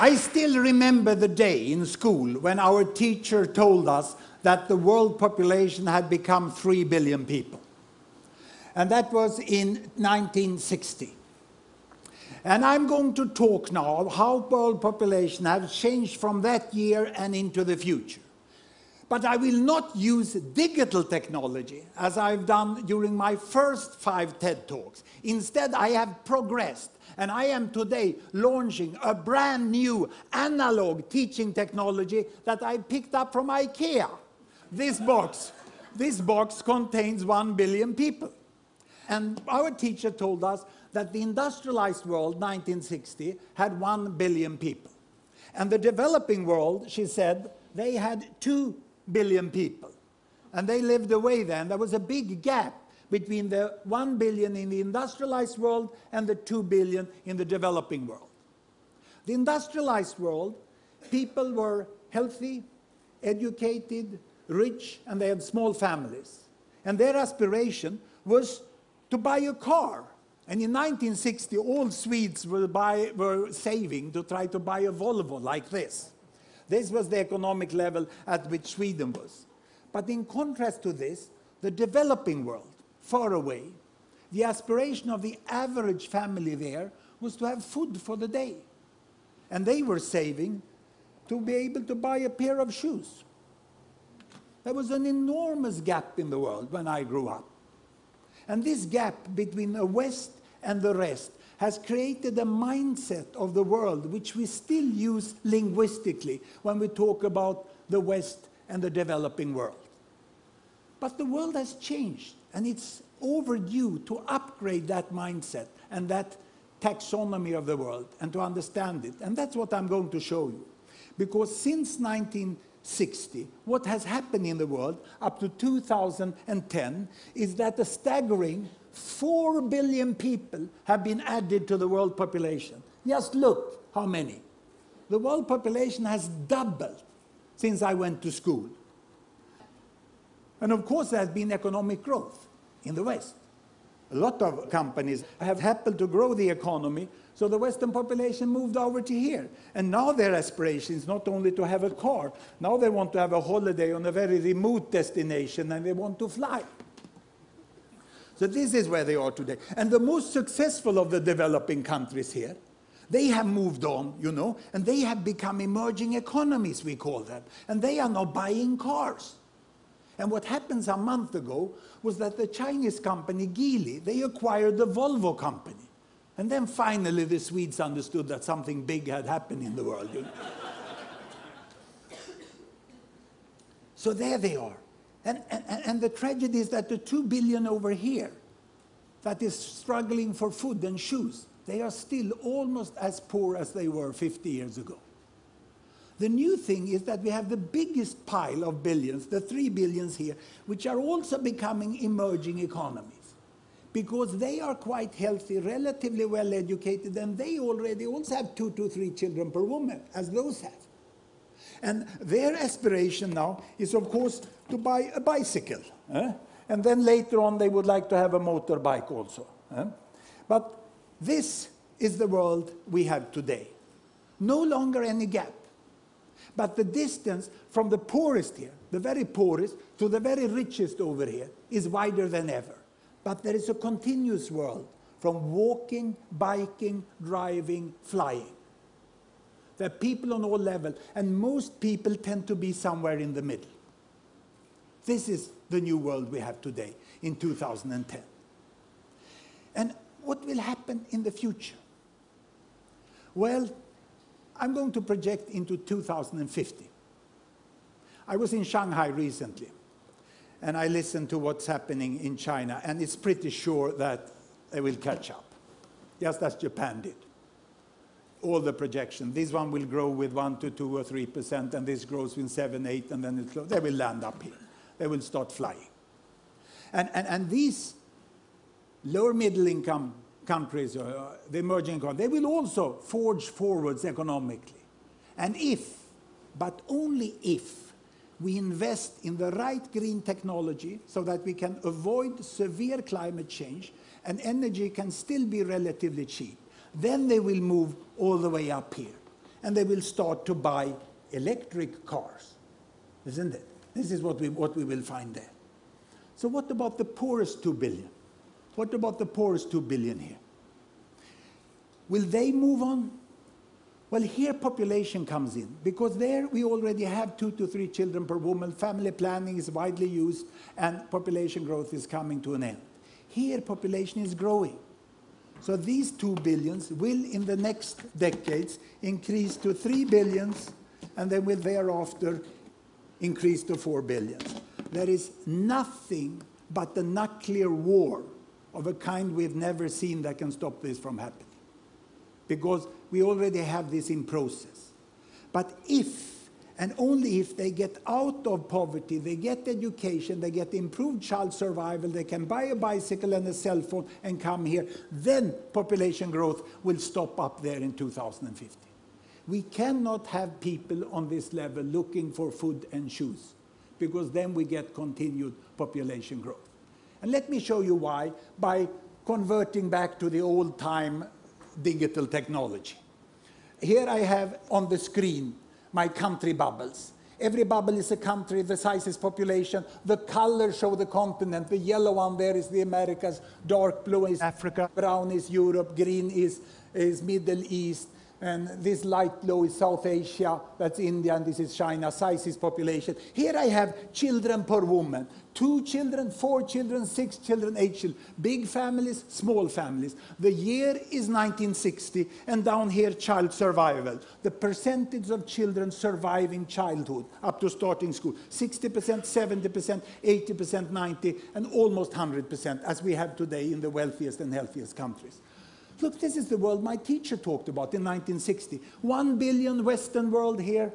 I still remember the day in school when our teacher told us that the world population had become 3 billion people. And that was in 1960. And I'm going to talk now of how world population has changed from that year and into the future. But I will not use digital technology as I've done during my first five TED Talks. Instead, I have progressed and I am today launching a brand new analog teaching technology that I picked up from IKEA. This box, this box contains one billion people. And our teacher told us that the industrialized world, 1960, had one billion people. And the developing world, she said, they had two billion people. And they lived away then. There was a big gap between the 1 billion in the industrialized world and the 2 billion in the developing world. The industrialized world, people were healthy, educated, rich, and they had small families. And their aspiration was to buy a car. And in 1960, all Swedes were, buy, were saving to try to buy a Volvo like this. This was the economic level at which Sweden was. But in contrast to this, the developing world, far away, the aspiration of the average family there was to have food for the day. And they were saving to be able to buy a pair of shoes. There was an enormous gap in the world when I grew up. And this gap between the West and the rest has created a mindset of the world which we still use linguistically when we talk about the West and the developing world. But the world has changed, and it's overdue to upgrade that mindset and that taxonomy of the world and to understand it. And that's what I'm going to show you. Because since 1960, what has happened in the world up to 2010 is that a staggering 4 billion people have been added to the world population. Just look how many. The world population has doubled since I went to school. And of course, there has been economic growth in the West. A lot of companies have happened to grow the economy, so the Western population moved over to here. And now their aspiration is not only to have a car, now they want to have a holiday on a very remote destination and they want to fly. So this is where they are today. And the most successful of the developing countries here, they have moved on, you know, and they have become emerging economies, we call them. And they are now buying cars. And what happened a month ago was that the Chinese company Geely, they acquired the Volvo company. And then finally the Swedes understood that something big had happened in the world. You know? so there they are. And, and, and the tragedy is that the two billion over here that is struggling for food and shoes, they are still almost as poor as they were 50 years ago. The new thing is that we have the biggest pile of billions, the three billions here, which are also becoming emerging economies. Because they are quite healthy, relatively well educated, and they already also have two to three children per woman, as those have. And their aspiration now is, of course, to buy a bicycle. Eh? And then later on, they would like to have a motorbike also. Eh? But this is the world we have today. No longer any gap. But the distance from the poorest here, the very poorest, to the very richest over here is wider than ever. But there is a continuous world from walking, biking, driving, flying. There are people on all levels, and most people tend to be somewhere in the middle. This is the new world we have today in 2010. And what will happen in the future? Well, I'm going to project into 2050. I was in Shanghai recently, and I listened to what's happening in China, and it's pretty sure that they will catch up, just as Japan did. All the projections. This one will grow with 1 to 2 or 3 percent, and this grows with 7, 8, and then it, they will land up here. They will start flying. And, and, and these lower middle income countries, uh, the emerging economies, they will also forge forwards economically. And if, but only if, we invest in the right green technology so that we can avoid severe climate change and energy can still be relatively cheap, then they will move all the way up here. and they will start to buy electric cars, isn't it? This is what we, what we will find there. So what about the poorest 2 billion? What about the poorest 2 billion here? Will they move on? Well, here population comes in, because there we already have two to three children per woman, family planning is widely used, and population growth is coming to an end. Here population is growing. So these two billions will, in the next decades, increase to three billions, and then will thereafter increase to four billions. There is nothing but the nuclear war of a kind we've never seen that can stop this from happening because we already have this in process. But if, and only if they get out of poverty, they get education, they get improved child survival, they can buy a bicycle and a cell phone and come here, then population growth will stop up there in 2050. We cannot have people on this level looking for food and shoes, because then we get continued population growth. And let me show you why by converting back to the old time digital technology. Here I have on the screen my country bubbles. Every bubble is a country, the size is population, the colors show the continent. The yellow one there is the Americas, dark blue is Africa, brown is Europe, green is, is Middle East, and this light blue is South Asia, that's India, and this is China, size is population. Here I have children per woman. Two children, four children, six children, eight children. Big families, small families. The year is 1960, and down here, child survival. The percentage of children surviving childhood up to starting school. 60%, 70%, 80%, 90%, and almost 100%, as we have today in the wealthiest and healthiest countries. Look, this is the world my teacher talked about in 1960. One billion Western world here,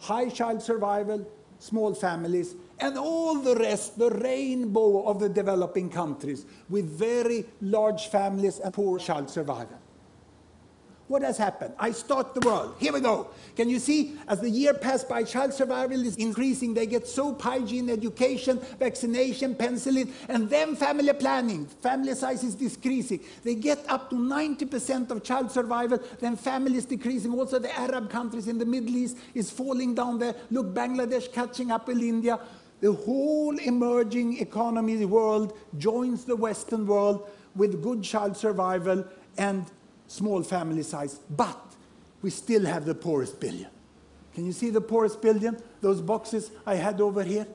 high child survival, small families, and all the rest, the rainbow of the developing countries with very large families and poor child survival. What has happened? I start the world. Here we go. Can you see? As the year passed by, child survival is increasing. They get soap, hygiene, education, vaccination, penicillin, and then family planning. Family size is decreasing. They get up to 90% of child survival, then family is decreasing. Also, the Arab countries in the Middle East is falling down there. Look, Bangladesh catching up with India. The whole emerging economy the world joins the Western world with good child survival and small family size, but we still have the poorest billion. Can you see the poorest billion? Those boxes I had over here?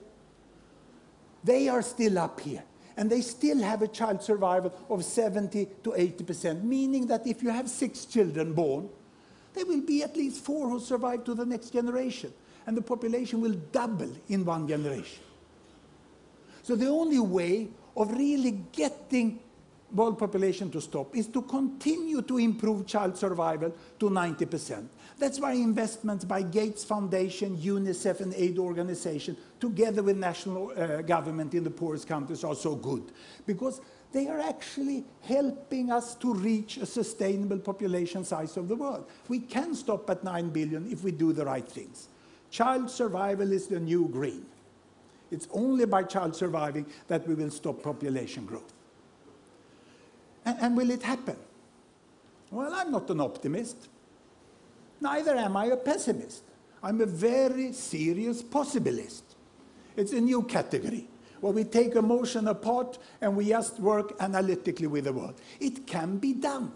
They are still up here. And they still have a child survival of 70 to 80%, meaning that if you have six children born, there will be at least four who survive to the next generation. And the population will double in one generation. So the only way of really getting world population to stop is to continue to improve child survival to 90%. That's why investments by Gates Foundation, UNICEF and aid organization, together with national uh, government in the poorest countries are so good. Because they are actually helping us to reach a sustainable population size of the world. We can stop at 9 billion if we do the right things. Child survival is the new green. It's only by child surviving that we will stop population growth. And, and will it happen? Well, I'm not an optimist. Neither am I a pessimist. I'm a very serious possibilist. It's a new category where we take emotion apart and we just work analytically with the world. It can be done.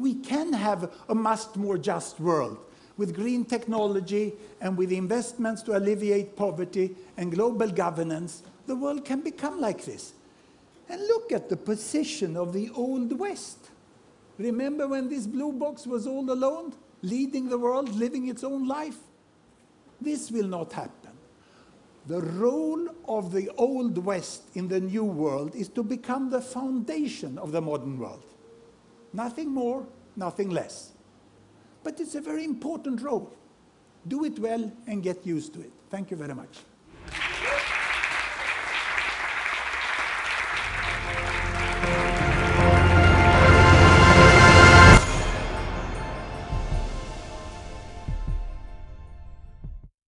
We can have a much more just world with green technology and with investments to alleviate poverty and global governance. The world can become like this. And look at the position of the Old West. Remember when this blue box was all alone, leading the world, living its own life? This will not happen. The role of the Old West in the New World is to become the foundation of the modern world. Nothing more, nothing less. But it's a very important role. Do it well and get used to it. Thank you very much.